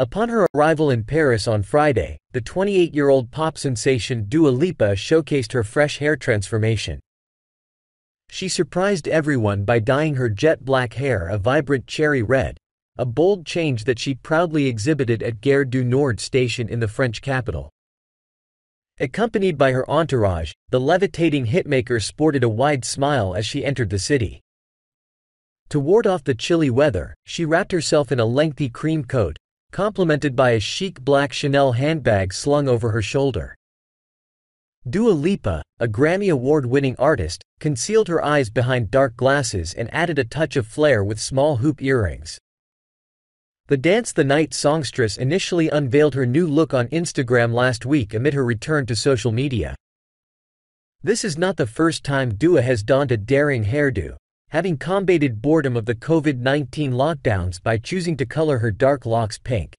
Upon her arrival in Paris on Friday, the 28-year-old pop sensation Dua Lipa showcased her fresh hair transformation. She surprised everyone by dyeing her jet black hair a vibrant cherry red, a bold change that she proudly exhibited at Gare du Nord station in the French capital. Accompanied by her entourage, the levitating hitmaker sported a wide smile as she entered the city. To ward off the chilly weather, she wrapped herself in a lengthy cream coat, complemented by a chic black Chanel handbag slung over her shoulder. Dua Lipa, a Grammy Award-winning artist, concealed her eyes behind dark glasses and added a touch of flair with small hoop earrings. The Dance the Night songstress initially unveiled her new look on Instagram last week amid her return to social media. This is not the first time Dua has donned a daring hairdo, having combated boredom of the COVID-19 lockdowns by choosing to color her dark locks pink.